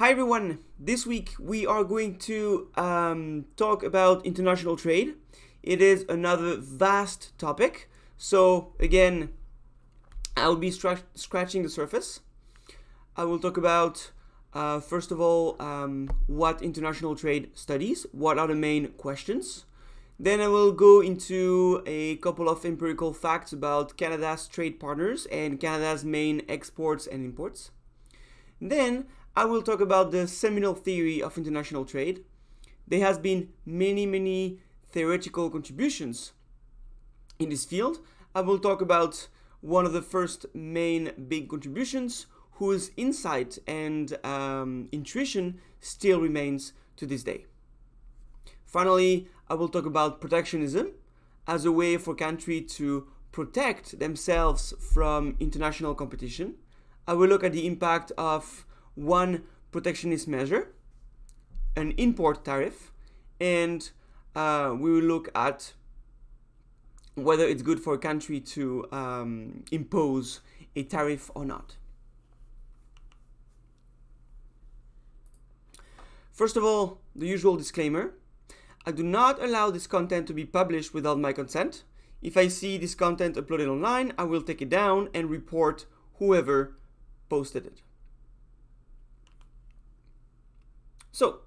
Hi everyone, this week we are going to um, talk about international trade. It is another vast topic, so again, I'll be scratching the surface. I will talk about, uh, first of all, um, what international trade studies, what are the main questions. Then I will go into a couple of empirical facts about Canada's trade partners and Canada's main exports and imports. Then I will talk about the seminal theory of international trade. There has been many, many theoretical contributions in this field. I will talk about one of the first main big contributions whose insight and um, intuition still remains to this day. Finally, I will talk about protectionism as a way for country to protect themselves from international competition. I will look at the impact of one protectionist measure, an import tariff, and uh, we will look at whether it's good for a country to um, impose a tariff or not. First of all, the usual disclaimer. I do not allow this content to be published without my consent. If I see this content uploaded online, I will take it down and report whoever posted it. So,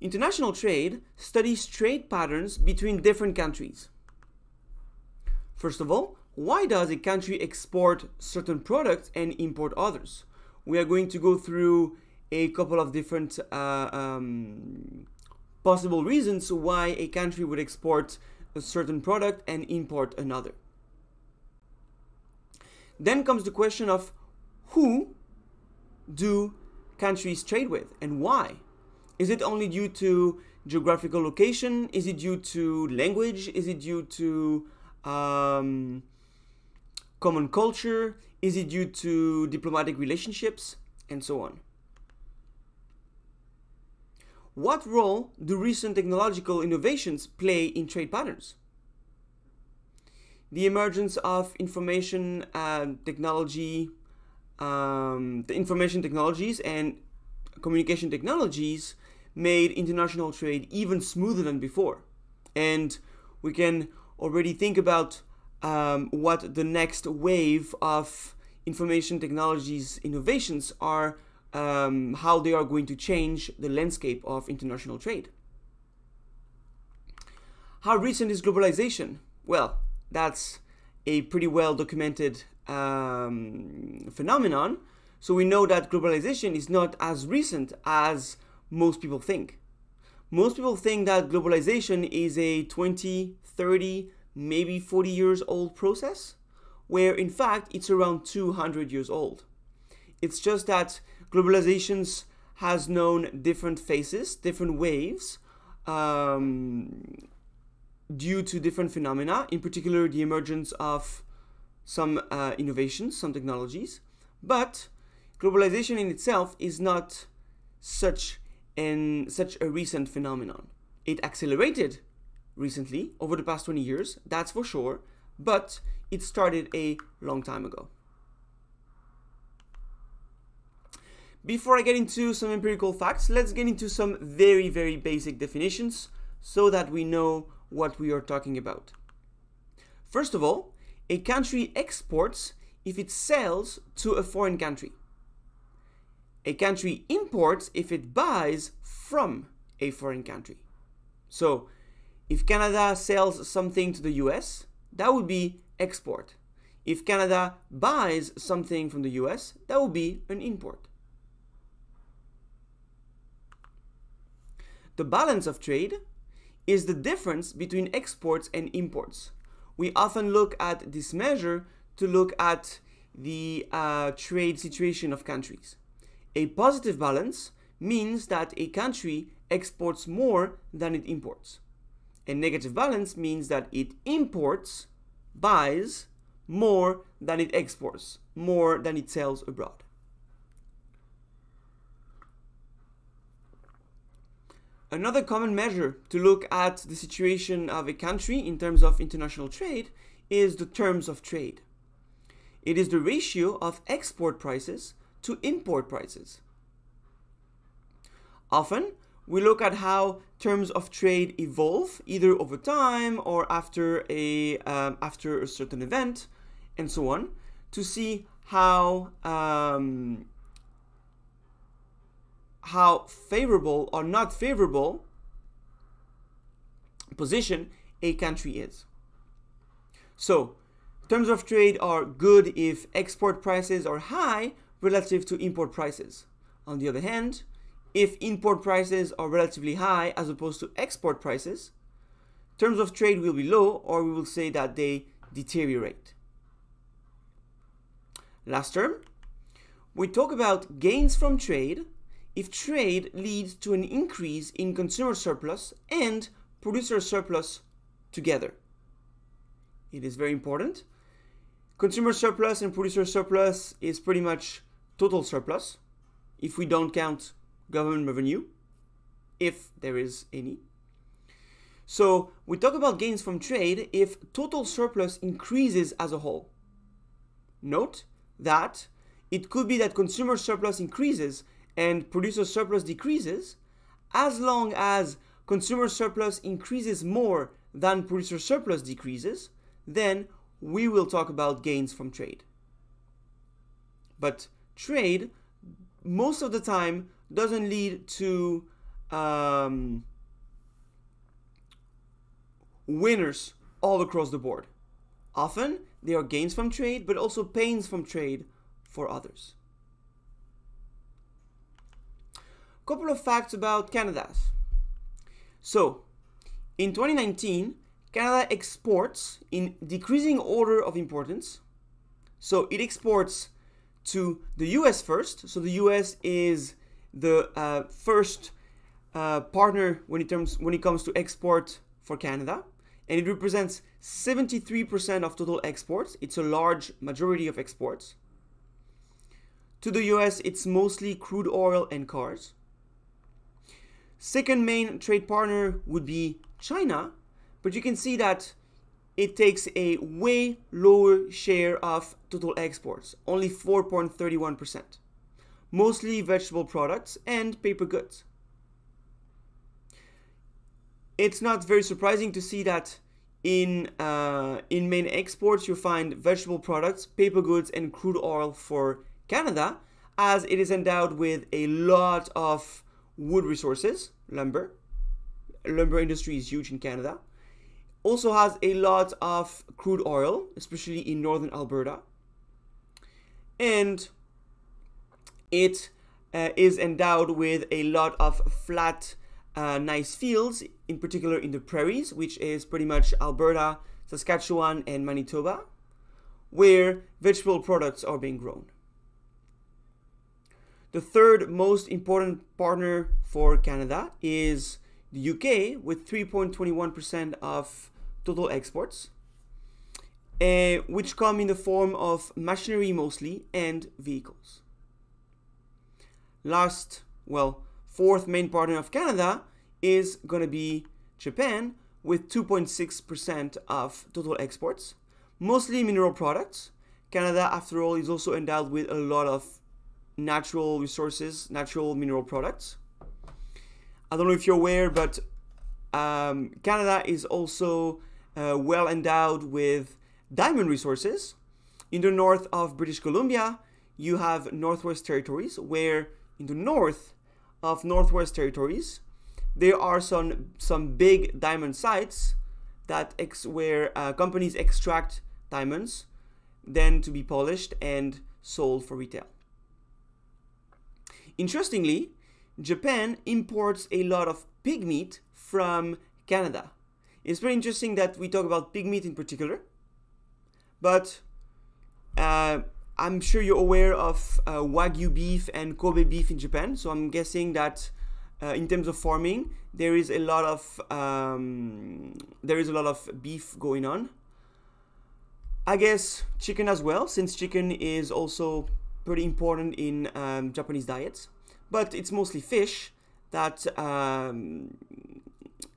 international trade studies trade patterns between different countries. First of all, why does a country export certain products and import others? We are going to go through a couple of different uh, um, possible reasons why a country would export a certain product and import another. Then comes the question of who do countries trade with and why? Is it only due to geographical location? Is it due to language? Is it due to um, common culture? Is it due to diplomatic relationships? And so on. What role do recent technological innovations play in trade patterns? The emergence of information uh, technology, um, the information technologies and communication technologies made international trade even smoother than before. And we can already think about um, what the next wave of information technologies innovations are, um, how they are going to change the landscape of international trade. How recent is globalization? Well, that's a pretty well documented um, phenomenon. So we know that globalization is not as recent as most people think. Most people think that globalization is a 20, 30, maybe 40 years old process, where in fact it's around 200 years old. It's just that globalizations has known different phases, different waves, um, due to different phenomena, in particular the emergence of some uh, innovations, some technologies. But globalization in itself is not such in such a recent phenomenon. It accelerated recently over the past 20 years, that's for sure, but it started a long time ago. Before I get into some empirical facts, let's get into some very, very basic definitions so that we know what we are talking about. First of all, a country exports if it sells to a foreign country. A country imports if it buys from a foreign country. So, if Canada sells something to the US, that would be export. If Canada buys something from the US, that would be an import. The balance of trade is the difference between exports and imports. We often look at this measure to look at the uh, trade situation of countries. A positive balance means that a country exports more than it imports. A negative balance means that it imports, buys more than it exports, more than it sells abroad. Another common measure to look at the situation of a country in terms of international trade is the terms of trade. It is the ratio of export prices to import prices. Often, we look at how terms of trade evolve, either over time or after a um, after a certain event, and so on, to see how um, how favorable or not favorable position a country is. So, terms of trade are good if export prices are high relative to import prices. On the other hand, if import prices are relatively high as opposed to export prices, terms of trade will be low or we will say that they deteriorate. Last term, we talk about gains from trade if trade leads to an increase in consumer surplus and producer surplus together. It is very important. Consumer surplus and producer surplus is pretty much total surplus if we don't count government revenue, if there is any. So we talk about gains from trade if total surplus increases as a whole. Note that it could be that consumer surplus increases and producer surplus decreases as long as consumer surplus increases more than producer surplus decreases, then we will talk about gains from trade. But trade, most of the time, doesn't lead to um, winners all across the board. Often, there are gains from trade, but also pains from trade for others. Couple of facts about Canada's. So, in 2019, Canada exports in decreasing order of importance. So it exports to the US first. So the US is the uh, first uh, partner when it terms when it comes to export for Canada, and it represents 73% of total exports. It's a large majority of exports. To the US, it's mostly crude oil and cars. Second main trade partner would be China, but you can see that it takes a way lower share of total exports, only 4.31%, mostly vegetable products and paper goods. It's not very surprising to see that in uh, in main exports you find vegetable products, paper goods, and crude oil for Canada, as it is endowed with a lot of wood resources, lumber. Lumber industry is huge in Canada. Also has a lot of crude oil, especially in northern Alberta. And it uh, is endowed with a lot of flat, uh, nice fields, in particular in the prairies, which is pretty much Alberta, Saskatchewan, and Manitoba, where vegetable products are being grown. The third most important partner for Canada is the UK with 3.21% of total exports, uh, which come in the form of machinery mostly and vehicles. Last, well, fourth main partner of Canada is going to be Japan with 2.6% of total exports, mostly mineral products. Canada, after all, is also endowed with a lot of natural resources, natural mineral products. I don't know if you're aware, but um, Canada is also uh, well endowed with diamond resources. In the north of British Columbia, you have Northwest Territories, where in the north of Northwest Territories, there are some some big diamond sites that ex- where uh, companies extract diamonds, then to be polished and sold for retail. Interestingly, Japan imports a lot of pig meat from Canada. It's very interesting that we talk about pig meat in particular, but uh, I'm sure you're aware of uh, Wagyu beef and Kobe beef in Japan. So I'm guessing that uh, in terms of farming, there is a lot of um, there is a lot of beef going on. I guess chicken as well, since chicken is also pretty important in um, Japanese diets, but it's mostly fish that um,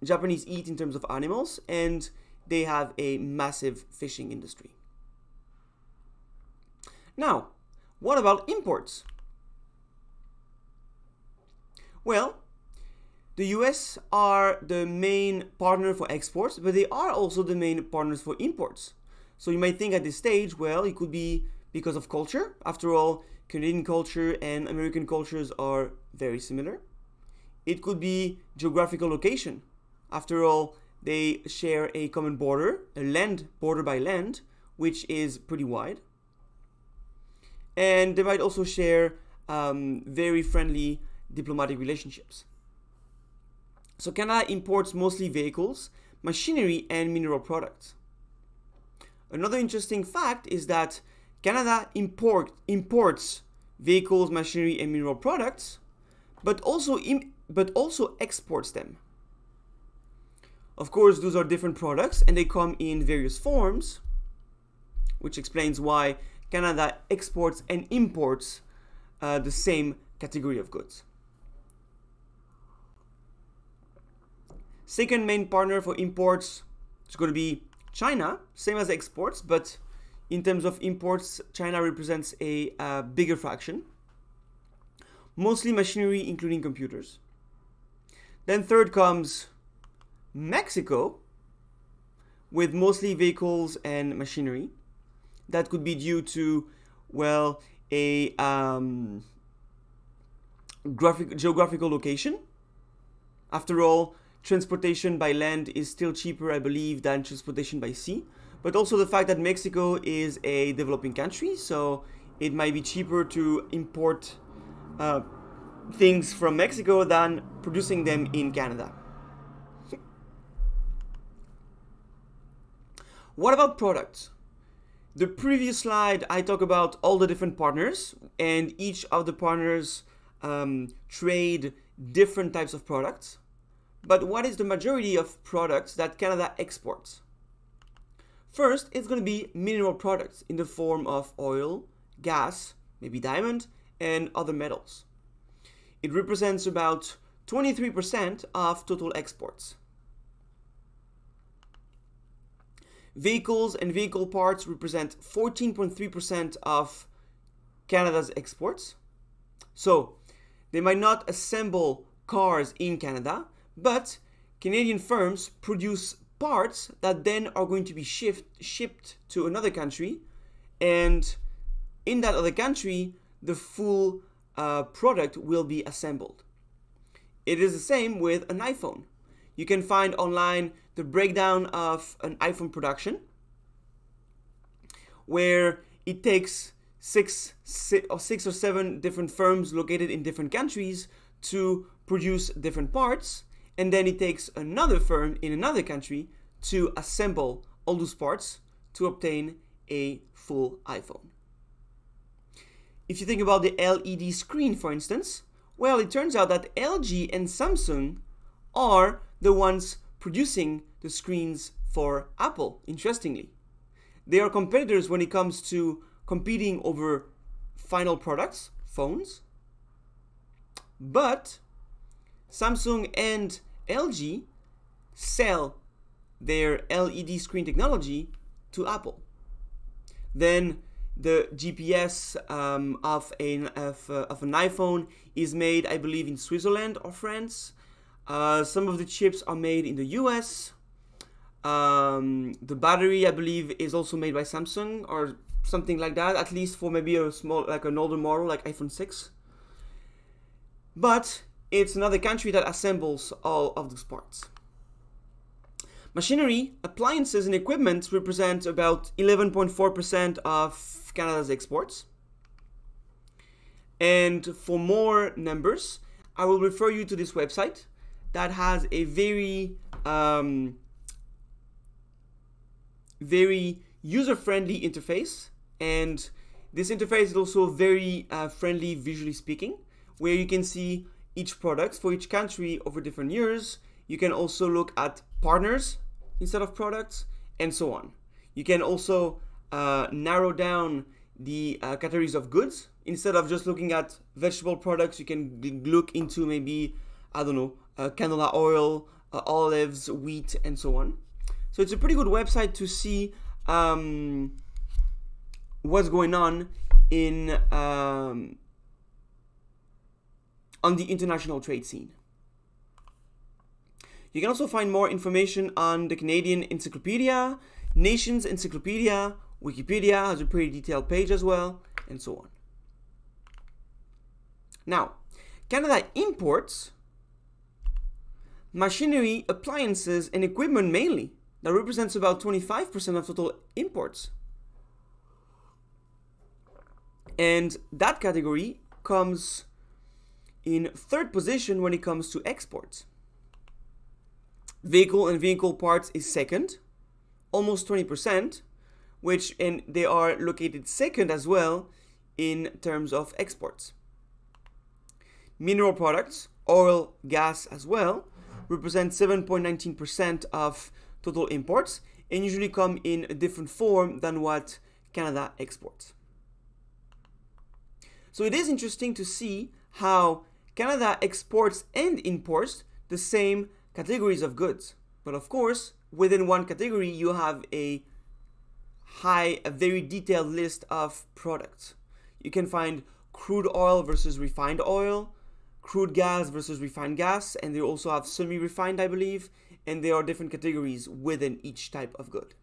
Japanese eat in terms of animals, and they have a massive fishing industry. Now, what about imports? Well, the US are the main partner for exports, but they are also the main partners for imports. So you might think at this stage, well, it could be because of culture. After all, Canadian culture and American cultures are very similar. It could be geographical location. After all, they share a common border, a land border by land, which is pretty wide. And they might also share um, very friendly diplomatic relationships. So Canada imports mostly vehicles, machinery, and mineral products. Another interesting fact is that Canada import, imports vehicles, machinery, and mineral products, but also, but also exports them. Of course, those are different products and they come in various forms, which explains why Canada exports and imports uh, the same category of goods. Second main partner for imports is going to be China, same as exports, but in terms of imports, China represents a bigger fraction. Mostly machinery, including computers. Then third comes Mexico, with mostly vehicles and machinery. That could be due to, well, a um, graphic, geographical location. After all, transportation by land is still cheaper, I believe, than transportation by sea. But also the fact that Mexico is a developing country, so it might be cheaper to import uh, things from Mexico than producing them in Canada. What about products? The previous slide, I talk about all the different partners, and each of the partners um, trade different types of products. But what is the majority of products that Canada exports? First, it's going to be mineral products in the form of oil, gas, maybe diamond, and other metals. It represents about 23% of total exports. Vehicles and vehicle parts represent 14.3% of Canada's exports. So, they might not assemble cars in Canada, but Canadian firms produce parts that then are going to be shift, shipped to another country, and in that other country, the full uh, product will be assembled. It is the same with an iPhone. You can find online the breakdown of an iPhone production, where it takes six, six or six or seven different firms located in different countries to produce different parts and then it takes another firm in another country to assemble all those parts to obtain a full iPhone. If you think about the LED screen, for instance, well, it turns out that LG and Samsung are the ones producing the screens for Apple, interestingly. They are competitors when it comes to competing over final products, phones, but Samsung and LG sell their LED screen technology to Apple. Then the GPS um, of, an, of, uh, of, an iPhone is made, I believe, in Switzerland or France. Uh, some of the chips are made in the US. Um, the battery, I believe, is also made by Samsung or something like that, at least for maybe a small, like an older model like iPhone 6. But it's another country that assembles all of those parts. Machinery, appliances, and equipment represent about 11.4% of Canada's exports. And for more numbers, I will refer you to this website that has a very, um, very user-friendly interface. And this interface is also very uh, friendly visually speaking, where you can see each product for each country over different years. You can also look at partners instead of products and so on. You can also uh, narrow down the uh, categories of goods. Instead of just looking at vegetable products, you can look into maybe, I don't know, uh, canola oil, uh, olives, wheat, and so on. So it's a pretty good website to see um, what's going on in um, on the international trade scene. You can also find more information on the Canadian Encyclopedia, Nations Encyclopedia, Wikipedia has a pretty detailed page as well, and so on. Now, Canada imports machinery, appliances, and equipment mainly. That represents about 25% of total imports. And that category comes in third position when it comes to exports. Vehicle and vehicle parts is second, almost 20%, which and they are located second as well in terms of exports. Mineral products, oil, gas as well, represent 7.19% of total imports and usually come in a different form than what Canada exports. So it is interesting to see how Canada exports and imports the same categories of goods. But of course, within one category, you have a high, a very detailed list of products. You can find crude oil versus refined oil, crude gas versus refined gas, and they also have semi refined, I believe, and there are different categories within each type of good.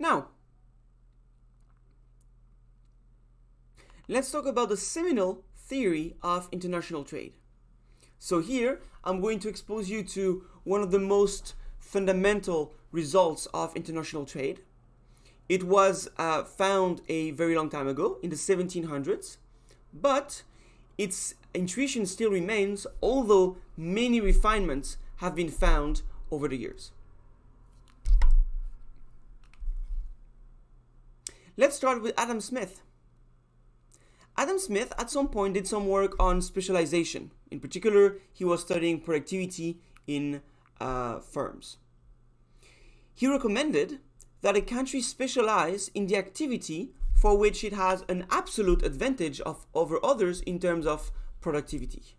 Now, let's talk about the seminal theory of international trade. So here, I'm going to expose you to one of the most fundamental results of international trade. It was uh, found a very long time ago, in the 1700s, but its intuition still remains, although many refinements have been found over the years. Let's start with Adam Smith. Adam Smith at some point did some work on specialization. In particular, he was studying productivity in uh, firms. He recommended that a country specialize in the activity for which it has an absolute advantage of, over others in terms of productivity.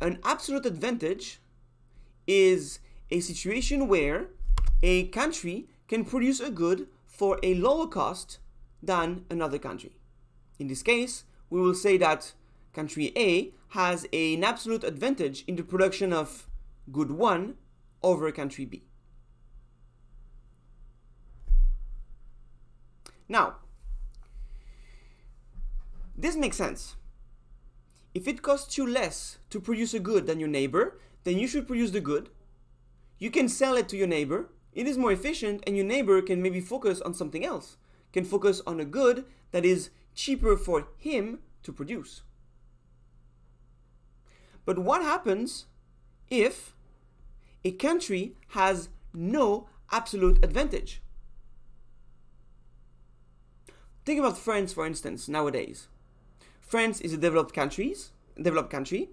An absolute advantage is a situation where a country can produce a good for a lower cost than another country. In this case, we will say that country A has an absolute advantage in the production of good 1 over country B. Now, this makes sense. If it costs you less to produce a good than your neighbor, then you should produce the good. You can sell it to your neighbor it is more efficient and your neighbor can maybe focus on something else, can focus on a good that is cheaper for him to produce. But what happens if a country has no absolute advantage? Think about France, for instance, nowadays. France is a developed countries, developed country.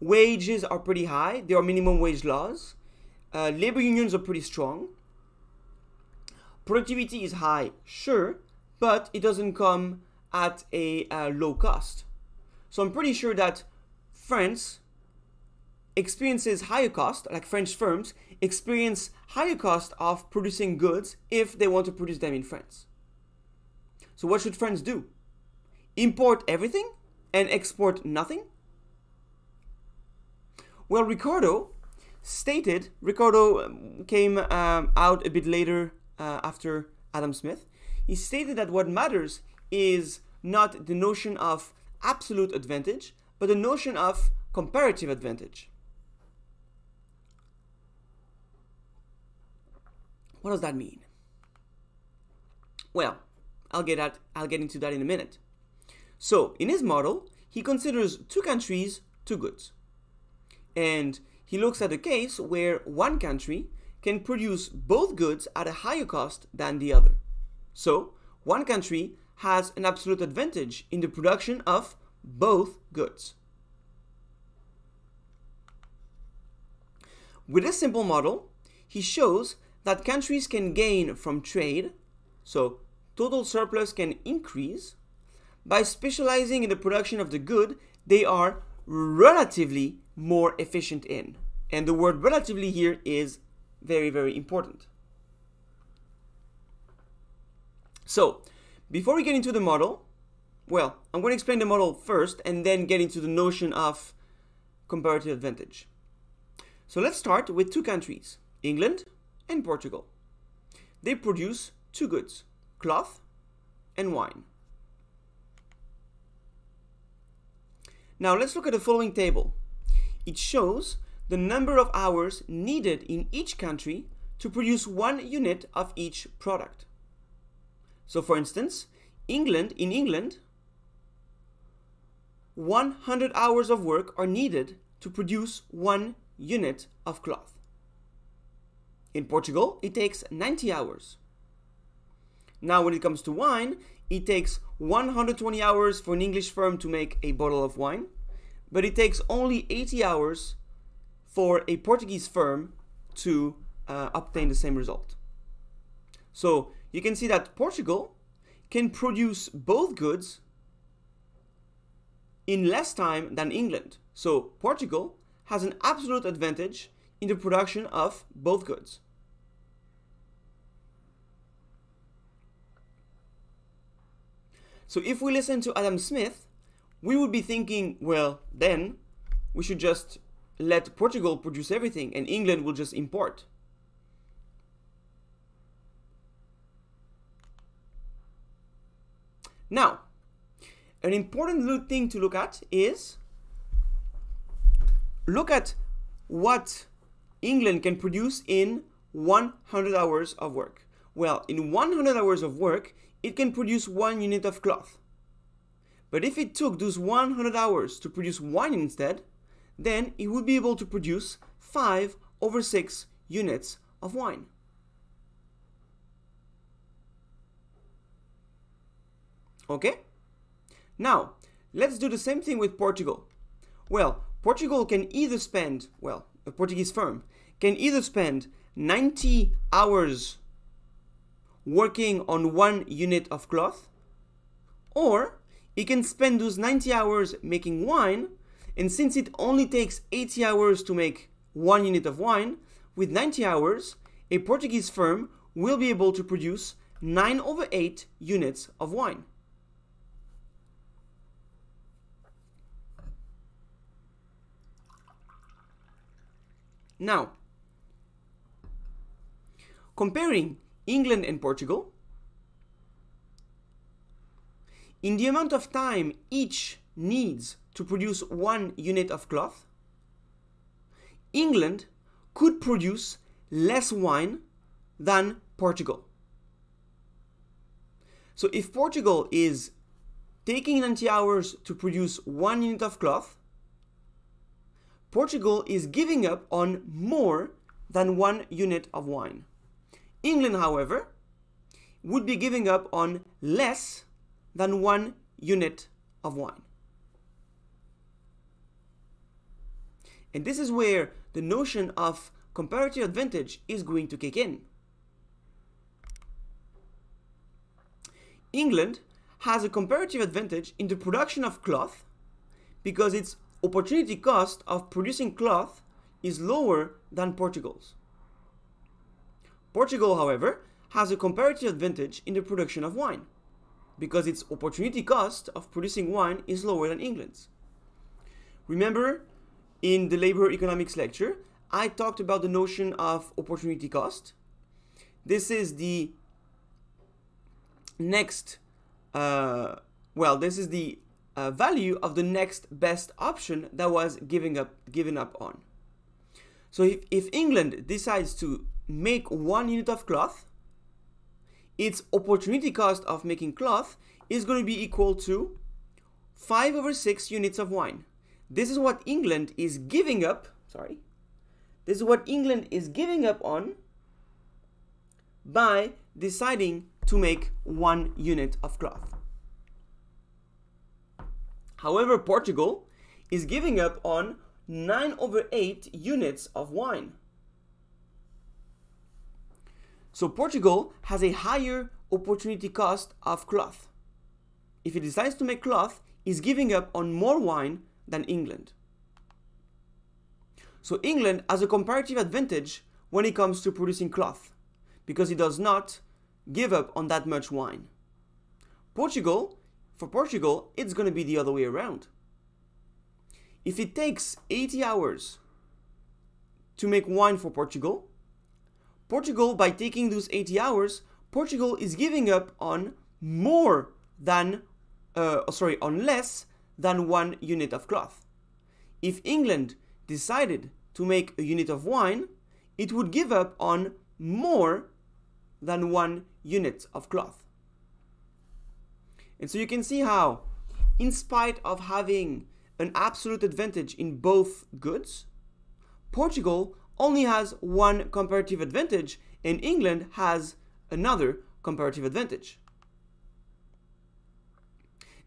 Wages are pretty high. There are minimum wage laws. Uh, labor unions are pretty strong. Productivity is high, sure, but it doesn't come at a uh, low cost. So I'm pretty sure that France experiences higher cost, like French firms experience higher cost of producing goods if they want to produce them in France. So what should France do? Import everything and export nothing? Well, Ricardo stated, Ricardo um, came um, out a bit later uh, after Adam Smith. He stated that what matters is not the notion of absolute advantage, but the notion of comparative advantage. What does that mean? Well, I'll get at, I'll get into that in a minute. So, in his model, he considers two countries, two goods. And he looks at a case where one country can produce both goods at a higher cost than the other. So, one country has an absolute advantage in the production of both goods. With this simple model, he shows that countries can gain from trade, so total surplus can increase, by specializing in the production of the good they are relatively more efficient in. And the word relatively here is very, very important. So, before we get into the model, well, I'm going to explain the model first and then get into the notion of comparative advantage. So let's start with two countries, England and Portugal. They produce two goods, cloth and wine. Now let's look at the following table. It shows the number of hours needed in each country to produce one unit of each product. So for instance, England, in England, 100 hours of work are needed to produce one unit of cloth. In Portugal, it takes 90 hours. Now, when it comes to wine, it takes 120 hours for an English firm to make a bottle of wine, but it takes only 80 hours for a Portuguese firm to uh, obtain the same result. So you can see that Portugal can produce both goods in less time than England. So Portugal has an absolute advantage in the production of both goods. So if we listen to Adam Smith, we would be thinking, well, then we should just let Portugal produce everything and England will just import. Now, an important thing to look at is look at what England can produce in 100 hours of work. Well, in 100 hours of work, it can produce one unit of cloth. But if it took those 100 hours to produce wine instead, then it would be able to produce 5 over 6 units of wine. Okay? Now, let's do the same thing with Portugal. Well, Portugal can either spend, well, a Portuguese firm can either spend 90 hours working on one unit of cloth, or it can spend those 90 hours making wine, and since it only takes 80 hours to make one unit of wine, with 90 hours, a Portuguese firm will be able to produce 9 over 8 units of wine. Now, comparing England and Portugal, in the amount of time each needs to produce one unit of cloth, England could produce less wine than Portugal. So if Portugal is taking 90 hours to produce one unit of cloth, Portugal is giving up on more than one unit of wine. England, however, would be giving up on less than one unit of wine. And this is where the notion of comparative advantage is going to kick in. England has a comparative advantage in the production of cloth because its opportunity cost of producing cloth is lower than Portugal's. Portugal, however, has a comparative advantage in the production of wine because its opportunity cost of producing wine is lower than England's. Remember, in the labor economics lecture, I talked about the notion of opportunity cost. This is the next, uh, well, this is the uh, value of the next best option that was giving up given up on. So if, if England decides to make one unit of cloth, its opportunity cost of making cloth is going to be equal to 5 over 6 units of wine. This is what England is giving up, sorry, this is what England is giving up on by deciding to make one unit of cloth. However, Portugal is giving up on 9 over 8 units of wine. So Portugal has a higher opportunity cost of cloth. If it decides to make cloth, is giving up on more wine than England. So England has a comparative advantage when it comes to producing cloth because it does not give up on that much wine. Portugal, for Portugal, it's going to be the other way around. If it takes 80 hours to make wine for Portugal, Portugal, by taking those 80 hours, Portugal is giving up on more than, uh, oh, sorry, on less than one unit of cloth. If England decided to make a unit of wine, it would give up on more than one unit of cloth. And so you can see how, in spite of having an absolute advantage in both goods, Portugal only has one comparative advantage and England has another comparative advantage.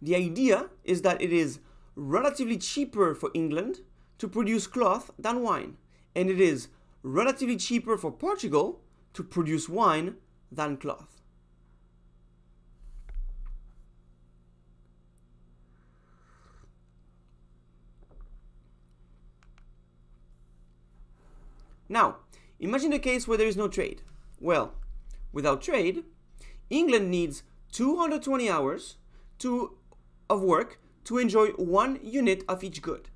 The idea is that it is relatively cheaper for England to produce cloth than wine, and it is relatively cheaper for Portugal to produce wine than cloth. Now, imagine a case where there is no trade. Well, without trade, England needs 220 hours to, of work to enjoy one unit of each good.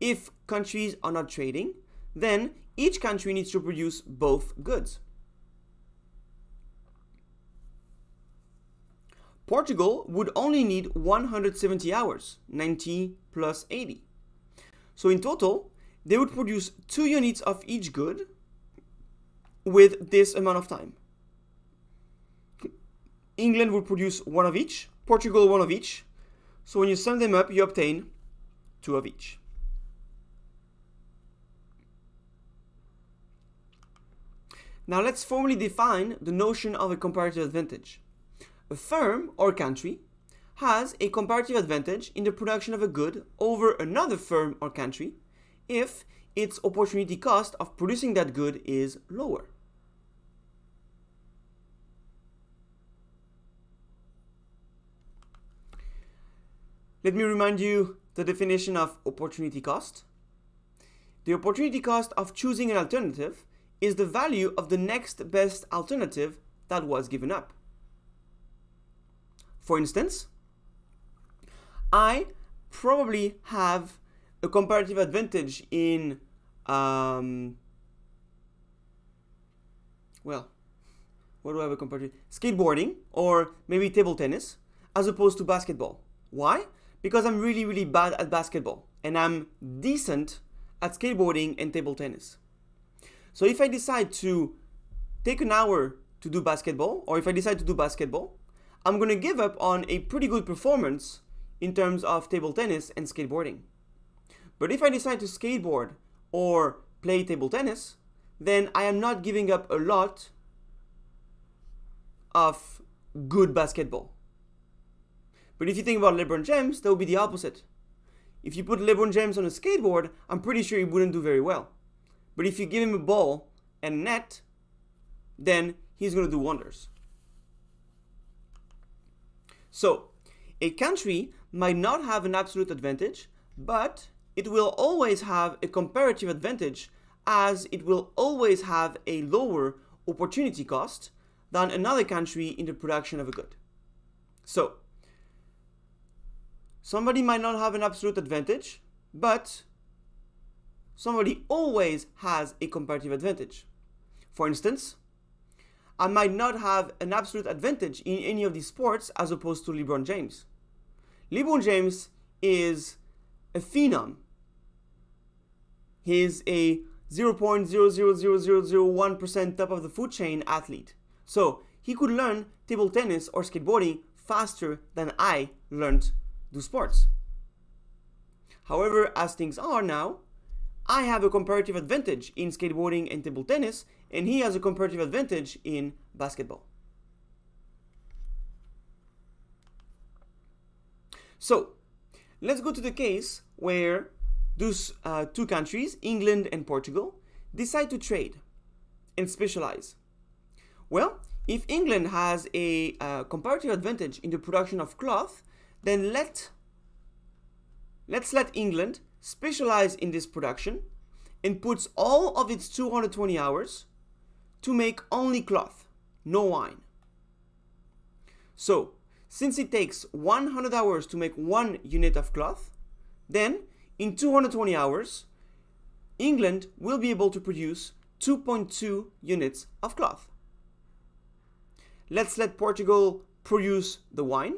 If countries are not trading, then each country needs to produce both goods. Portugal would only need 170 hours, 90 plus 80. So in total, they would produce two units of each good with this amount of time. England would produce one of each, Portugal one of each. So when you sum them up, you obtain two of each. Now let's formally define the notion of a comparative advantage. A firm or country has a comparative advantage in the production of a good over another firm or country if its opportunity cost of producing that good is lower. Let me remind you the definition of opportunity cost. The opportunity cost of choosing an alternative is the value of the next best alternative that was given up. For instance, I probably have a comparative advantage in, um, well, what do I have a comparative? Skateboarding or maybe table tennis as opposed to basketball. Why? Because I'm really, really bad at basketball and I'm decent at skateboarding and table tennis. So if I decide to take an hour to do basketball, or if I decide to do basketball, I'm going to give up on a pretty good performance in terms of table tennis and skateboarding. But if I decide to skateboard or play table tennis, then I am not giving up a lot of good basketball. But if you think about LeBron James, that would be the opposite. If you put LeBron James on a skateboard, I'm pretty sure he wouldn't do very well. But if you give him a ball and net, then he's going to do wonders. So, a country might not have an absolute advantage, but it will always have a comparative advantage as it will always have a lower opportunity cost than another country in the production of a good. So, somebody might not have an absolute advantage, but somebody always has a comparative advantage. For instance, I might not have an absolute advantage in any of these sports as opposed to LeBron James. LeBron James is a phenom He's a 0.00001% top of the food chain athlete. So he could learn table tennis or skateboarding faster than I learned do sports. However, as things are now, I have a comparative advantage in skateboarding and table tennis, and he has a comparative advantage in basketball. So, let's go to the case where those uh, two countries, England and Portugal, decide to trade and specialize. Well, if England has a uh, comparative advantage in the production of cloth, then let let's let England specialize in this production and puts all of its 220 hours to make only cloth, no wine. So, since it takes 100 hours to make one unit of cloth, then in 220 hours, England will be able to produce 2.2 units of cloth. Let's let Portugal produce the wine.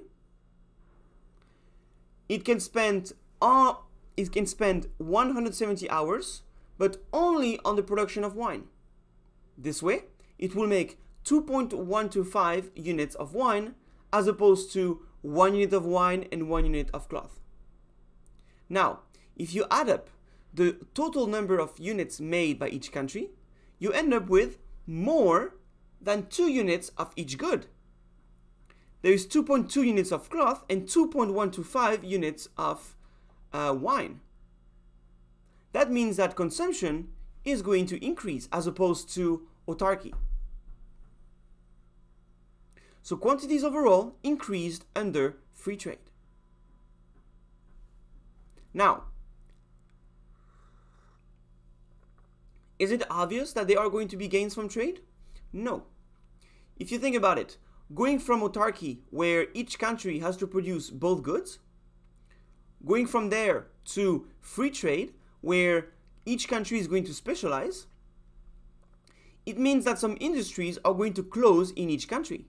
It can spend uh, it can spend 170 hours, but only on the production of wine. This way, it will make 2.125 units of wine as opposed to 1 unit of wine and 1 unit of cloth. Now, if you add up the total number of units made by each country, you end up with more than 2 units of each good. There is 2.2 units of cloth and 2.125 units of uh, wine. That means that consumption is going to increase as opposed to autarky. So quantities overall increased under free trade. Now, is it obvious that there are going to be gains from trade? No. If you think about it, going from autarky, where each country has to produce both goods, going from there to free trade, where each country is going to specialize, it means that some industries are going to close in each country.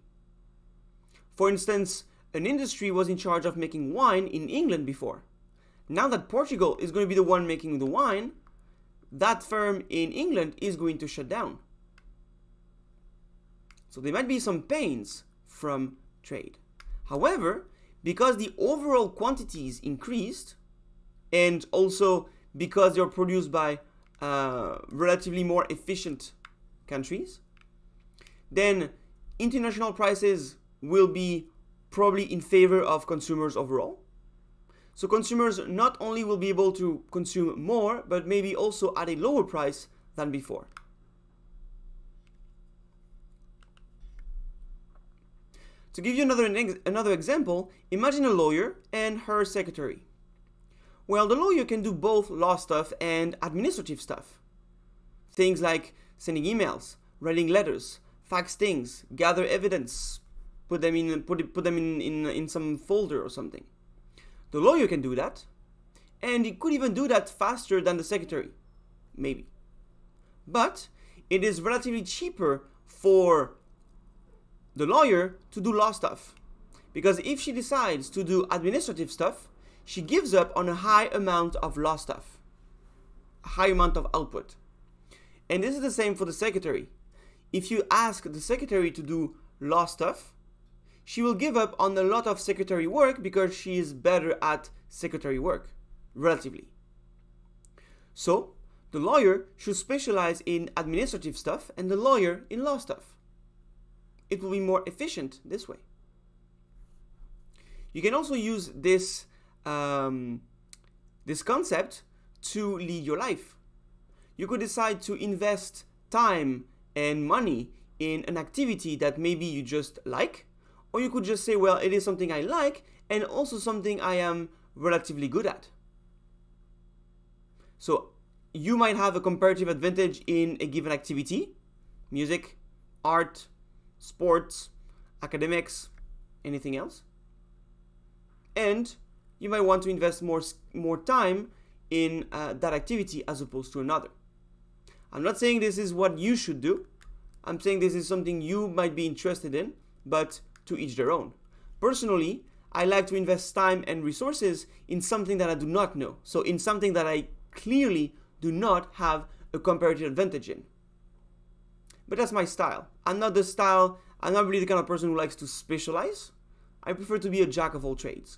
For instance, an industry was in charge of making wine in England before. Now that Portugal is going to be the one making the wine, that firm in England is going to shut down. So there might be some pains from trade. However, because the overall quantities increased, and also because they're produced by uh, relatively more efficient countries, then international prices will be probably in favor of consumers overall. So consumers not only will be able to consume more, but maybe also at a lower price than before. To give you another, another example, imagine a lawyer and her secretary. Well, the lawyer can do both law stuff and administrative stuff. Things like sending emails, writing letters, fax things, gather evidence, put them in put, put them in, in, in some folder or something. The lawyer can do that, and he could even do that faster than the secretary, maybe. But it is relatively cheaper for the lawyer to do law stuff. Because if she decides to do administrative stuff, she gives up on a high amount of law stuff, a high amount of output. And this is the same for the secretary. If you ask the secretary to do law stuff, she will give up on a lot of secretary work because she is better at secretary work, relatively. So, the lawyer should specialize in administrative stuff and the lawyer in law stuff. It will be more efficient this way. You can also use this, um, this concept to lead your life. You could decide to invest time and money in an activity that maybe you just like or you could just say, well, it is something I like and also something I am relatively good at. So you might have a comparative advantage in a given activity music, art, sports, academics, anything else. And you might want to invest more, more time in uh, that activity as opposed to another. I'm not saying this is what you should do. I'm saying this is something you might be interested in, but to each their own. Personally, I like to invest time and resources in something that I do not know. So, in something that I clearly do not have a comparative advantage in. But that's my style. I'm not the style, I'm not really the kind of person who likes to specialize. I prefer to be a jack of all trades.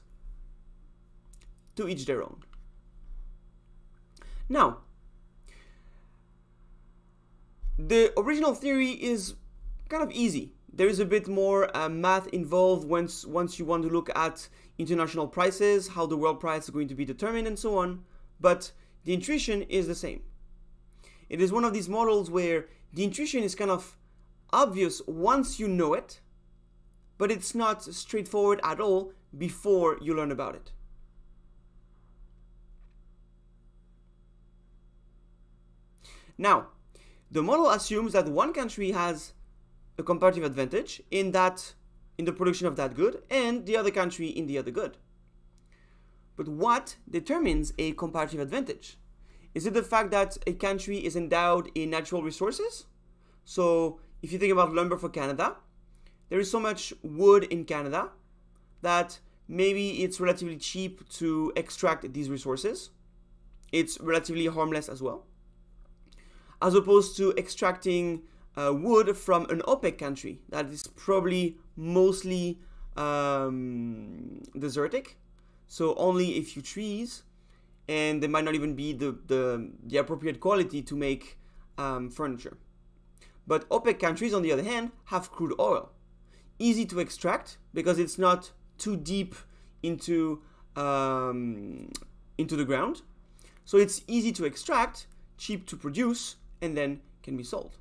To each their own. Now, the original theory is kind of easy there is a bit more uh, math involved once once you want to look at international prices, how the world price is going to be determined, and so on. But the intuition is the same. It is one of these models where the intuition is kind of obvious once you know it, but it's not straightforward at all before you learn about it. Now, the model assumes that one country has a comparative advantage in that in the production of that good and the other country in the other good. But what determines a comparative advantage? Is it the fact that a country is endowed in natural resources? So, if you think about lumber for Canada, there is so much wood in Canada that maybe it's relatively cheap to extract these resources. It's relatively harmless as well. As opposed to extracting uh, wood from an OPEC country that is probably mostly um, desertic, so only a few trees, and they might not even be the, the, the appropriate quality to make um, furniture. But OPEC countries, on the other hand, have crude oil. Easy to extract because it's not too deep into, um, into the ground. So it's easy to extract, cheap to produce, and then can be sold.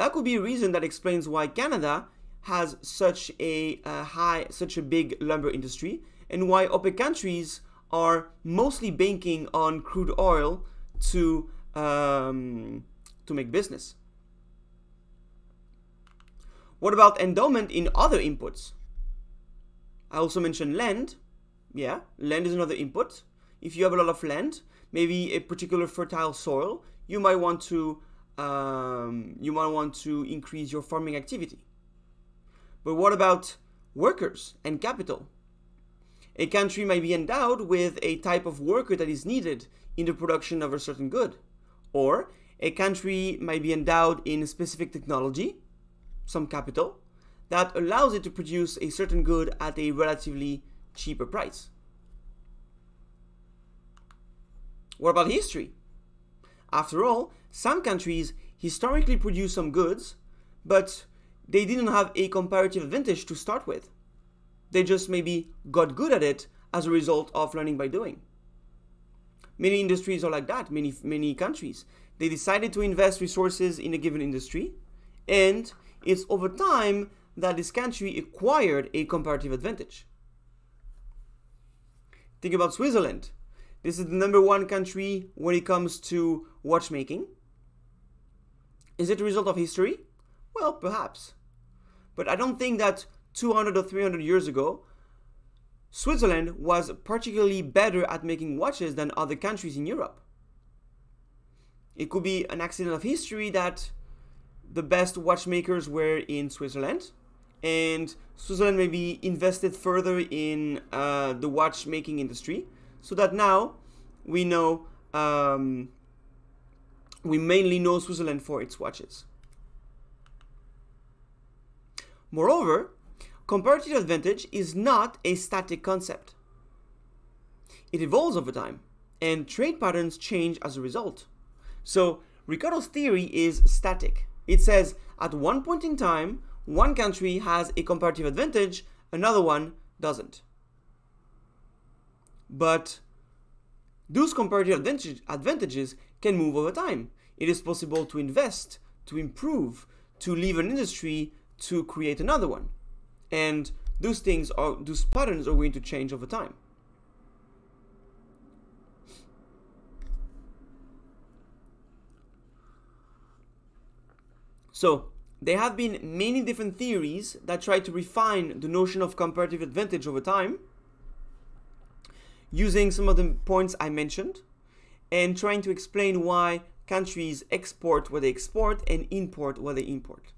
That could be a reason that explains why Canada has such a uh, high, such a big lumber industry, and why OPEC countries are mostly banking on crude oil to um, to make business. What about endowment in other inputs? I also mentioned land. Yeah, land is another input. If you have a lot of land, maybe a particular fertile soil, you might want to um, you might want to increase your farming activity. But what about workers and capital? A country may be endowed with a type of worker that is needed in the production of a certain good. Or a country might be endowed in a specific technology, some capital, that allows it to produce a certain good at a relatively cheaper price. What about history? After all, some countries historically produced some goods, but they didn't have a comparative advantage to start with. They just maybe got good at it as a result of learning by doing. Many industries are like that, many, many countries. They decided to invest resources in a given industry, and it's over time that this country acquired a comparative advantage. Think about Switzerland. This is the number one country when it comes to watchmaking. Is it a result of history? Well, perhaps. But I don't think that 200 or 300 years ago, Switzerland was particularly better at making watches than other countries in Europe. It could be an accident of history that the best watchmakers were in Switzerland, and Switzerland maybe invested further in uh, the watchmaking industry, so that now we know um, we mainly know Switzerland for its watches. Moreover, comparative advantage is not a static concept. It evolves over time, and trade patterns change as a result. So, Ricardo's theory is static. It says at one point in time, one country has a comparative advantage, another one doesn't. But those comparative advantage, advantages can move over time. It is possible to invest, to improve, to leave an industry to create another one. And those things are, those patterns are going to change over time. So, there have been many different theories that try to refine the notion of comparative advantage over time using some of the points I mentioned and trying to explain why countries export what they export and import what they import.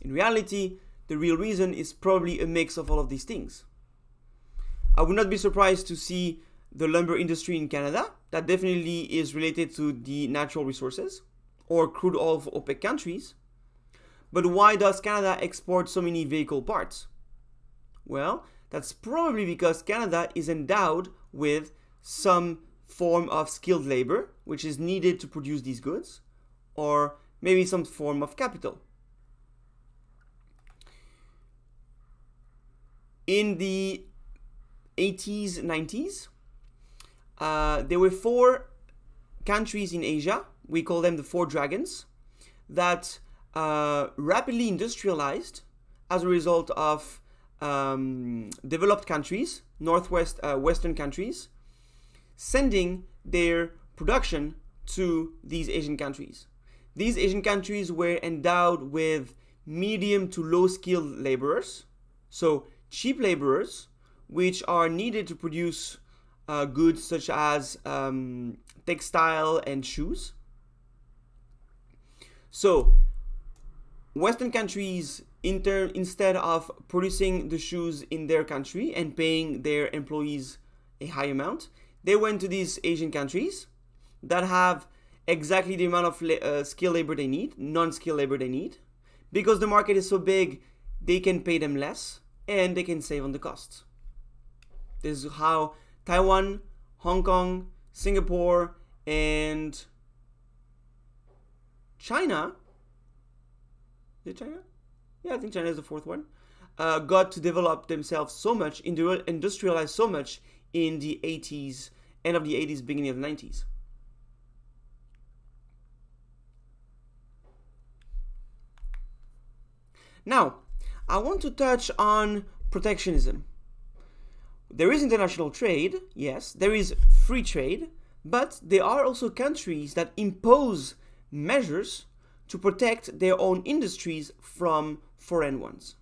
In reality, the real reason is probably a mix of all of these things. I would not be surprised to see the lumber industry in Canada. That definitely is related to the natural resources or crude oil for OPEC countries. But why does Canada export so many vehicle parts? Well, that's probably because Canada is endowed with some form of skilled labor, which is needed to produce these goods, or maybe some form of capital. In the 80s, 90s, uh, there were four countries in Asia, we call them the four dragons, that uh, rapidly industrialized as a result of um, developed countries, northwest uh, western countries, sending their production to these Asian countries. These Asian countries were endowed with medium to low skilled laborers. So cheap laborers, which are needed to produce uh, goods such as um, textile and shoes. So Western countries, in turn, instead of producing the shoes in their country and paying their employees a high amount, they went to these Asian countries that have exactly the amount of uh, skilled labor they need, non-skilled labor they need, because the market is so big, they can pay them less and they can save on the costs. This is how Taiwan, Hong Kong, Singapore, and China is it China? Yeah, I think China is the fourth one. Uh, got to develop themselves so much, industrialize so much in the 80s, end of the 80s, beginning of the 90s. Now, I want to touch on protectionism. There is international trade, yes, there is free trade, but there are also countries that impose measures to protect their own industries from foreign ones.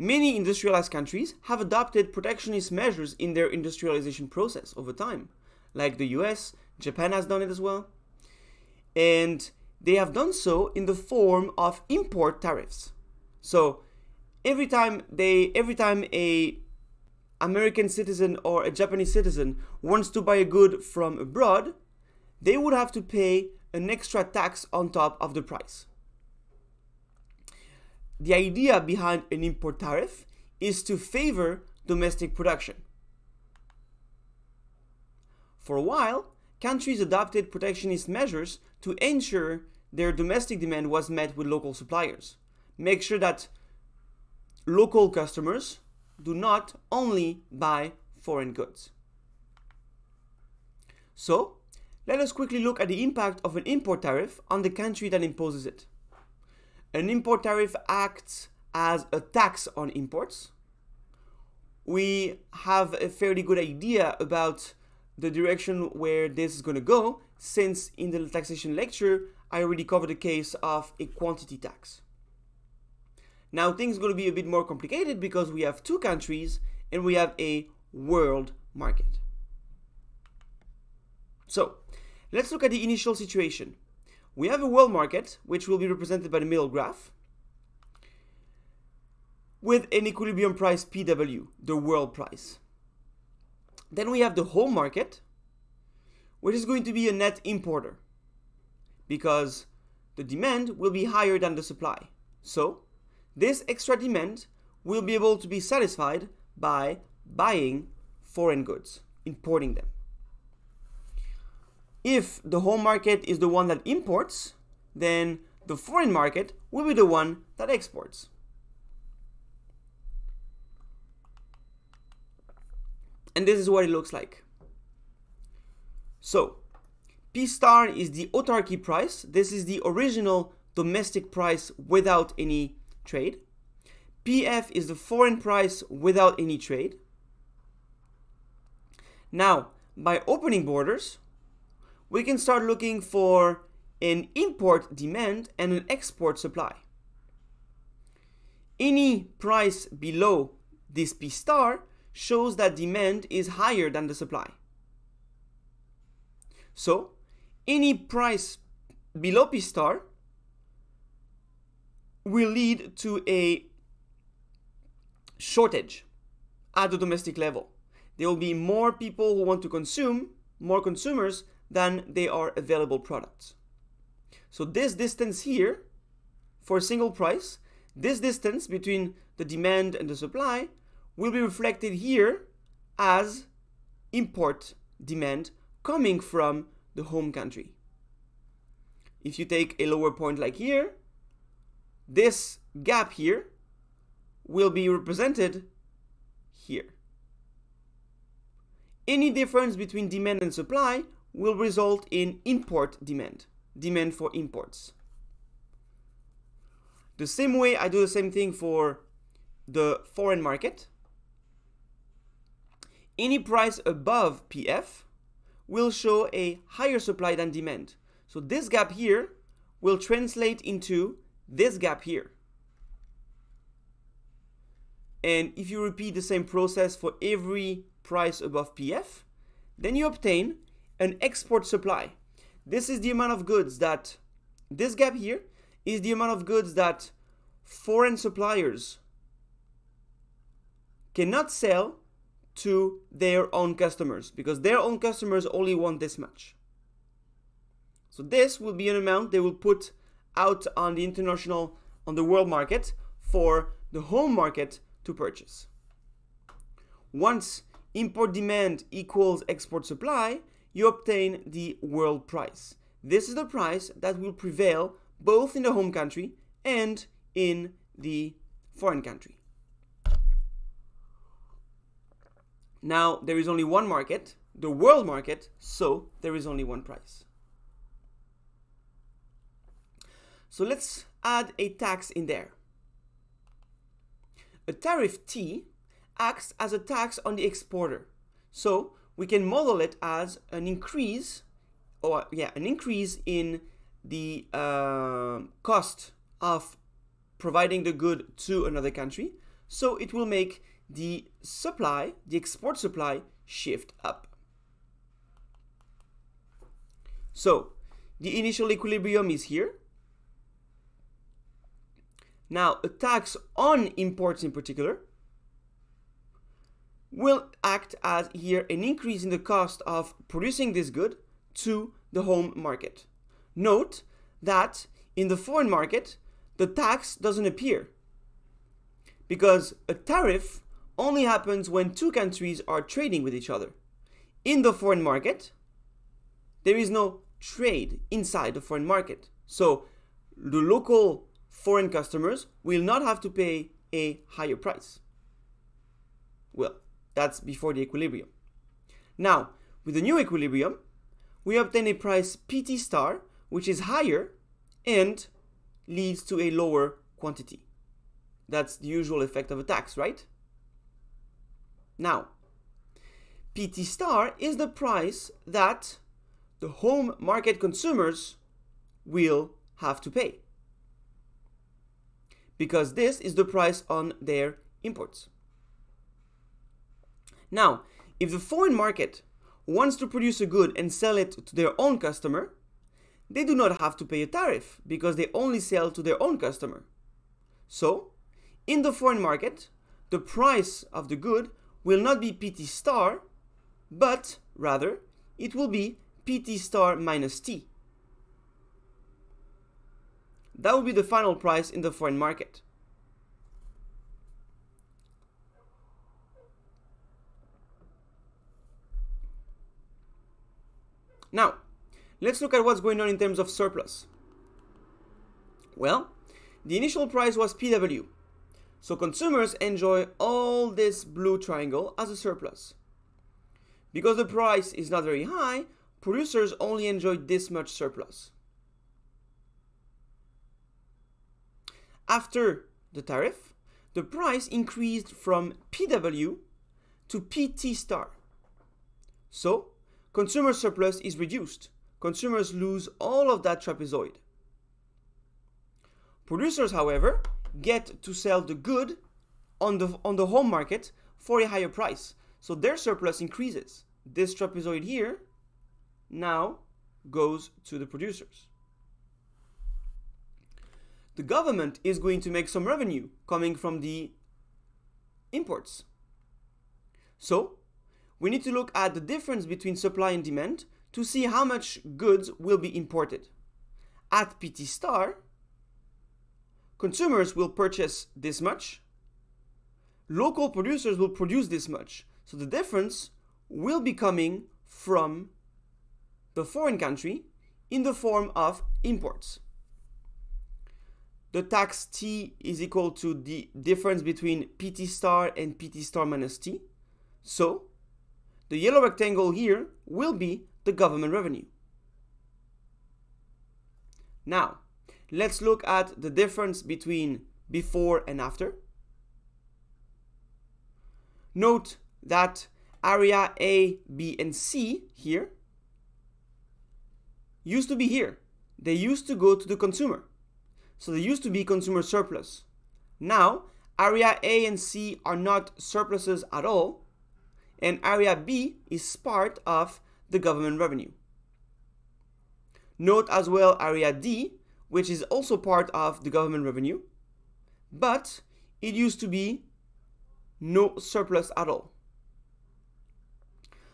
Many industrialized countries have adopted protectionist measures in their industrialization process over time, like the US, Japan has done it as well, and they have done so in the form of import tariffs. So every time they every time a American citizen or a Japanese citizen wants to buy a good from abroad, they would have to pay an extra tax on top of the price. The idea behind an import tariff is to favor domestic production. For a while, countries adopted protectionist measures to ensure their domestic demand was met with local suppliers. Make sure that local customers do not only buy foreign goods. So, let us quickly look at the impact of an import tariff on the country that imposes it. An import tariff acts as a tax on imports. We have a fairly good idea about the direction where this is going to go since in the taxation lecture I already covered the case of a quantity tax. Now things are going to be a bit more complicated because we have two countries and we have a world market. So Let's look at the initial situation. We have a world market, which will be represented by the middle graph, with an equilibrium price PW, the world price. Then we have the home market, which is going to be a net importer, because the demand will be higher than the supply. So, this extra demand will be able to be satisfied by buying foreign goods, importing them. If the home market is the one that imports, then the foreign market will be the one that exports. And this is what it looks like. So, P star is the autarky price. This is the original domestic price without any trade. PF is the foreign price without any trade. Now, by opening borders, we can start looking for an import demand and an export supply. Any price below this P star shows that demand is higher than the supply. So, any price below P star will lead to a shortage at the domestic level. There will be more people who want to consume, more consumers than they are available products. So this distance here, for a single price, this distance between the demand and the supply will be reflected here as import demand coming from the home country. If you take a lower point like here, this gap here will be represented here. Any difference between demand and supply will result in import demand, demand for imports. The same way I do the same thing for the foreign market. Any price above PF will show a higher supply than demand. So this gap here will translate into this gap here. And if you repeat the same process for every price above PF, then you obtain an export supply. This is the amount of goods that, this gap here is the amount of goods that foreign suppliers cannot sell to their own customers because their own customers only want this much. So this will be an amount they will put out on the international, on the world market for the home market to purchase. Once import demand equals export supply, you obtain the world price. This is the price that will prevail both in the home country and in the foreign country. Now, there is only one market, the world market, so there is only one price. So let's add a tax in there. A tariff T acts as a tax on the exporter. So we can model it as an increase, or yeah, an increase in the uh, cost of providing the good to another country. So it will make the supply, the export supply, shift up. So the initial equilibrium is here. Now, a tax on imports in particular will act as here an increase in the cost of producing this good to the home market. Note that in the foreign market, the tax doesn't appear because a tariff only happens when two countries are trading with each other. In the foreign market, there is no trade inside the foreign market. So the local foreign customers will not have to pay a higher price. Well, that's before the equilibrium. Now, with the new equilibrium, we obtain a price PT star, which is higher and leads to a lower quantity. That's the usual effect of a tax, right? Now, PT star is the price that the home market consumers will have to pay. Because this is the price on their imports. Now, if the foreign market wants to produce a good and sell it to their own customer, they do not have to pay a tariff because they only sell to their own customer. So, in the foreign market, the price of the good will not be PT star, but rather it will be PT star minus T. That will be the final price in the foreign market. Now, let's look at what's going on in terms of surplus. Well, the initial price was PW, so consumers enjoy all this blue triangle as a surplus. Because the price is not very high, producers only enjoy this much surplus. After the tariff, the price increased from PW to PT star. So, consumer surplus is reduced. Consumers lose all of that trapezoid. Producers, however, get to sell the good on the, on the home market for a higher price. So their surplus increases. This trapezoid here now goes to the producers. The government is going to make some revenue coming from the imports. So we need to look at the difference between supply and demand to see how much goods will be imported. At PT star, consumers will purchase this much, local producers will produce this much. So the difference will be coming from the foreign country in the form of imports. The tax T is equal to the difference between PT star and PT star minus T. So the yellow rectangle here will be the government revenue. Now, let's look at the difference between before and after. Note that area A, B, and C here used to be here. they used to go to the consumer. So they used to be consumer surplus. Now, area A and C are not surpluses at all, and area B is part of the government revenue. Note as well area D, which is also part of the government revenue, but it used to be no surplus at all.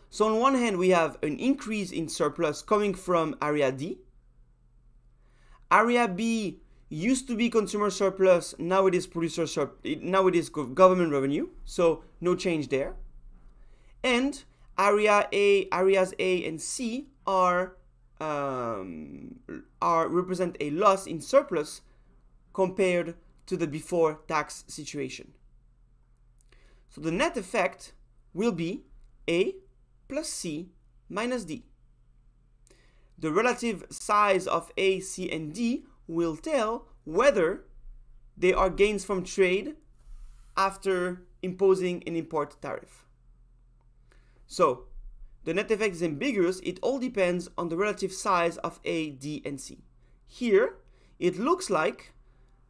So on one hand, we have an increase in surplus coming from area D. Area B used to be consumer surplus, now it is producer surplus, now it is government revenue, so no change there. And area A, areas A and C are um, are represent a loss in surplus compared to the before tax situation. So the net effect will be A plus C minus D. The relative size of A, C, and D will tell whether they are gains from trade after imposing an import tariff. So, the net effect is ambiguous, it all depends on the relative size of A, D, and C. Here, it looks like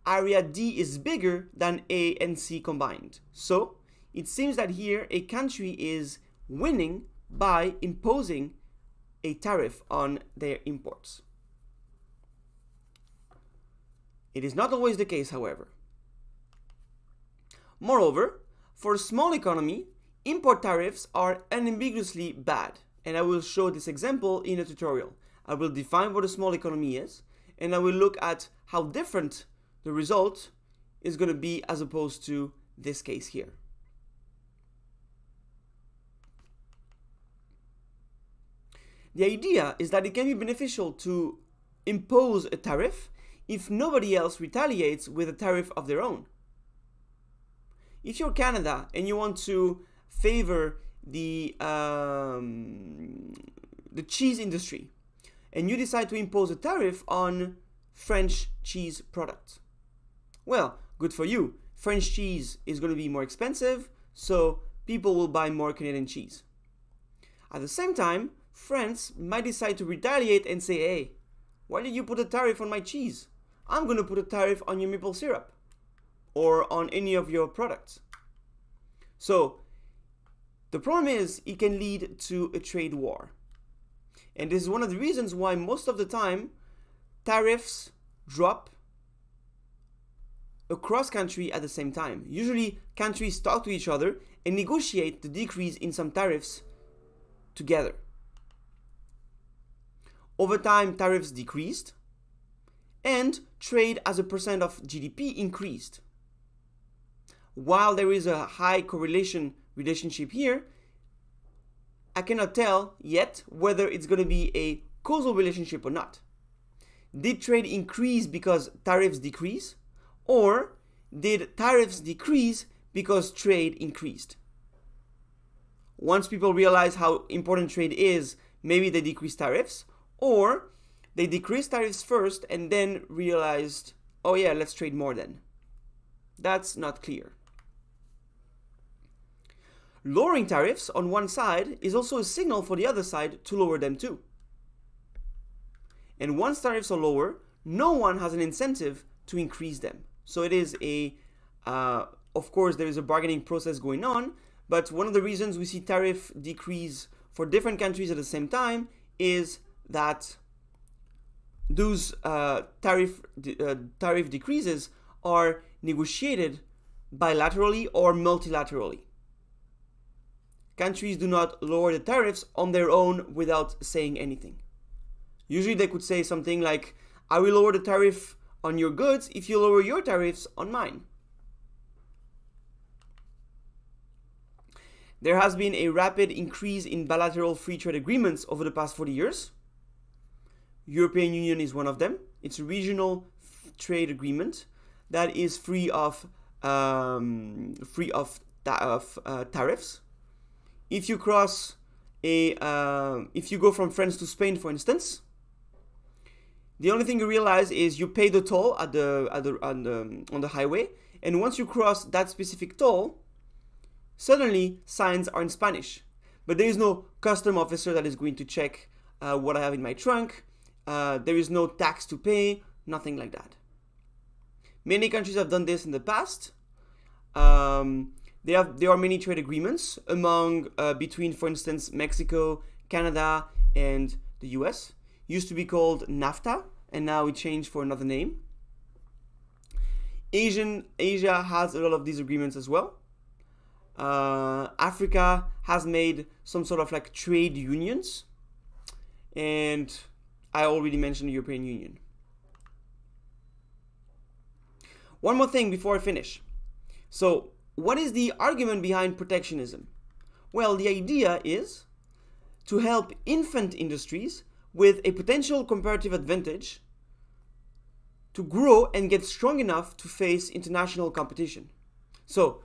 area D is bigger than A and C combined. So, it seems that here a country is winning by imposing a tariff on their imports. It is not always the case, however. Moreover, for a small economy, import tariffs are unambiguously bad, and I will show this example in a tutorial. I will define what a small economy is, and I will look at how different the result is going to be as opposed to this case here. The idea is that it can be beneficial to impose a tariff if nobody else retaliates with a tariff of their own. If you're Canada and you want to favor the um, the cheese industry, and you decide to impose a tariff on French cheese products, well, good for you. French cheese is going to be more expensive, so people will buy more Canadian cheese. At the same time, France might decide to retaliate and say, hey, why did you put a tariff on my cheese? I'm going to put a tariff on your maple syrup or on any of your products. So the problem is it can lead to a trade war. And this is one of the reasons why most of the time tariffs drop across country at the same time. Usually countries talk to each other and negotiate the decrease in some tariffs together. Over time, tariffs decreased and trade as a percent of GDP increased. While there is a high correlation relationship here, I cannot tell yet whether it's going to be a causal relationship or not. Did trade increase because tariffs decrease? Or did tariffs decrease because trade increased? Once people realize how important trade is, maybe they decrease tariffs, or they decreased tariffs first and then realized, oh yeah, let's trade more then. That's not clear. Lowering tariffs on one side is also a signal for the other side to lower them too. And once tariffs are lower, no one has an incentive to increase them. So it is a, uh, of course, there is a bargaining process going on, but one of the reasons we see tariff decrease for different countries at the same time is that those uh, tariff uh, tariff decreases are negotiated bilaterally or multilaterally. Countries do not lower the tariffs on their own without saying anything. Usually they could say something like, I will lower the tariff on your goods if you lower your tariffs on mine. There has been a rapid increase in bilateral free trade agreements over the past 40 years. European Union is one of them. It's a regional trade agreement that is free of um, free of, ta- of uh, tariffs. If you cross a uh, if you go from France to Spain, for instance, the only thing you realize is you pay the toll at the at the on the on the highway, and once you cross that specific toll, suddenly signs are in Spanish, but there is no custom officer that is going to check uh, what I have in my trunk uh, there is no tax to pay, nothing like that. Many countries have done this in the past. Um, there, are many trade agreements among uh, between, for instance, Mexico, Canada, and the US. Used to be called NAFTA, and now it changed for another name. Asian Asia has a lot of these agreements as well. Uh, Africa has made some sort of like trade unions, and I already mentioned the European Union. One more thing before I finish. So, what is the argument behind protectionism? Well, the idea is to help infant industries with a potential comparative advantage to grow and get strong enough to face international competition. So,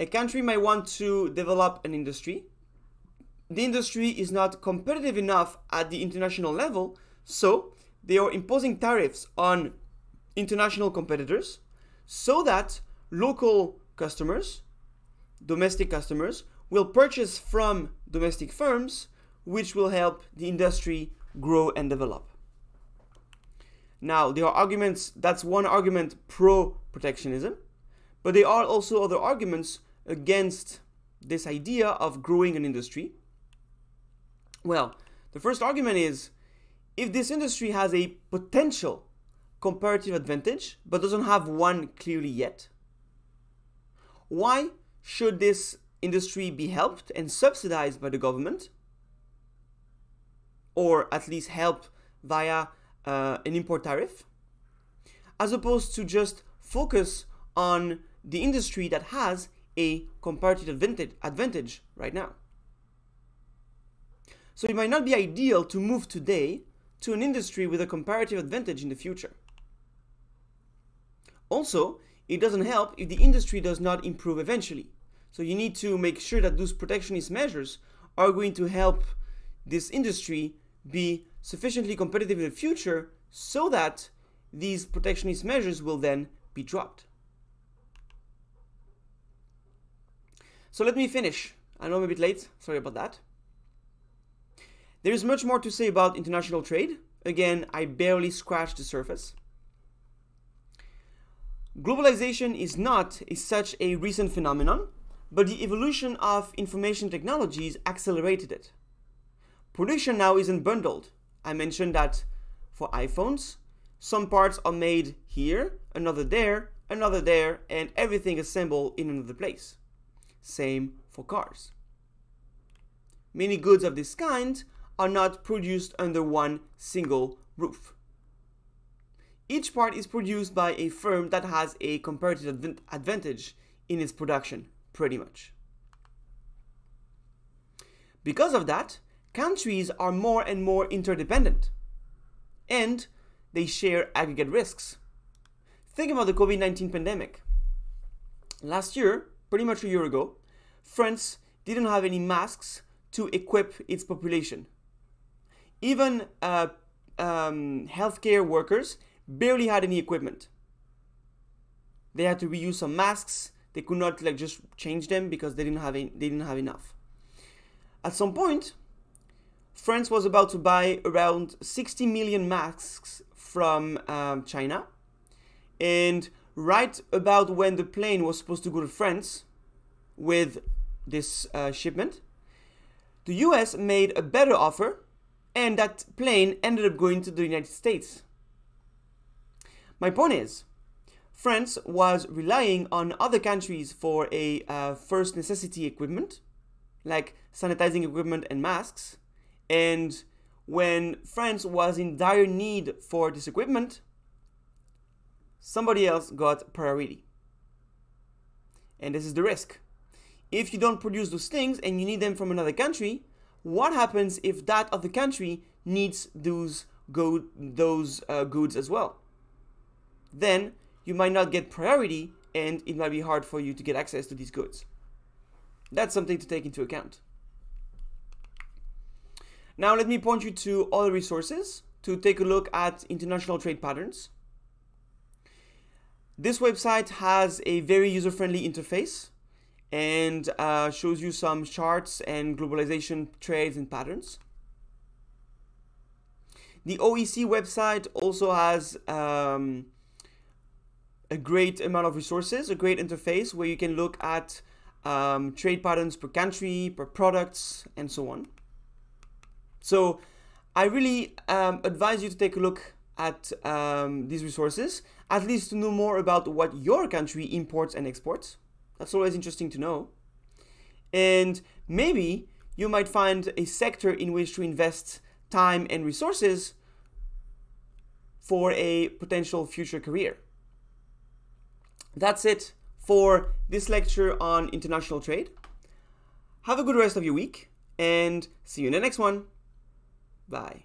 a country might want to develop an industry. The industry is not competitive enough at the international level, so they are imposing tariffs on international competitors so that local customers, domestic customers, will purchase from domestic firms, which will help the industry grow and develop. Now, there are arguments, that's one argument pro protectionism, but there are also other arguments against this idea of growing an industry. Well, the first argument is if this industry has a potential comparative advantage but doesn't have one clearly yet, why should this industry be helped and subsidized by the government? Or at least helped via uh, an import tariff, as opposed to just focus on the industry that has a comparative advantage, advantage right now. So it might not be ideal to move today to an industry with a comparative advantage in the future. Also, it doesn't help if the industry does not improve eventually. So you need to make sure that those protectionist measures are going to help this industry be sufficiently competitive in the future so that these protectionist measures will then be dropped. So let me finish. I know I'm a bit late, sorry about that. There is much more to say about international trade. Again, I barely scratched the surface. Globalization is not a, such a recent phenomenon, but the evolution of information technologies accelerated it. Production now isn't bundled. I mentioned that for iPhones, some parts are made here, another there, another there, and everything assembled in another place. Same for cars. Many goods of this kind are not produced under one single roof. Each part is produced by a firm that has a comparative advantage in its production, pretty much. Because of that, countries are more and more interdependent and they share aggregate risks. Think about the COVID 19 pandemic. Last year, pretty much a year ago, France didn't have any masks to equip its population. Even uh, um, healthcare workers barely had any equipment. They had to reuse some masks. They could not like just change them because they didn't have they didn't have enough. At some point, France was about to buy around 60 million masks from um, China, and right about when the plane was supposed to go to France with this uh, shipment, the US made a better offer, and that plane ended up going to the United States. My point is, France was relying on other countries for a uh, first necessity equipment, like sanitizing equipment and masks, and when France was in dire need for this equipment, somebody else got priority. And this is the risk. If you don't produce those things and you need them from another country, what happens if that other country needs those go those uh, goods as well? Then you might not get priority and it might be hard for you to get access to these goods. That's something to take into account. Now let me point you to other resources to take a look at international trade patterns. This website has a very user-friendly interface and uh, shows you some charts and globalization trades and patterns. The OEC website also has um, a great amount of resources, a great interface where you can look at um, trade patterns per country, per products, and so on. So I really um, advise you to take a look at um, these resources, at least to know more about what your country imports and exports. That's always interesting to know. And maybe you might find a sector in which to invest time and resources for a potential future career. That's it for this lecture on international trade. Have a good rest of your week and see you in the next one. Bye.